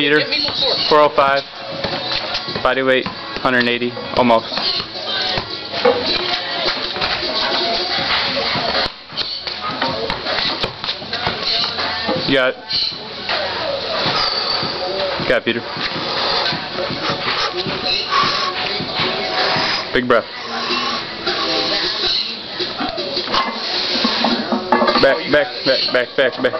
Peter, 405, body weight 180, almost. You got it. Got it, Peter. Big breath. Back, back, back, back, back, back.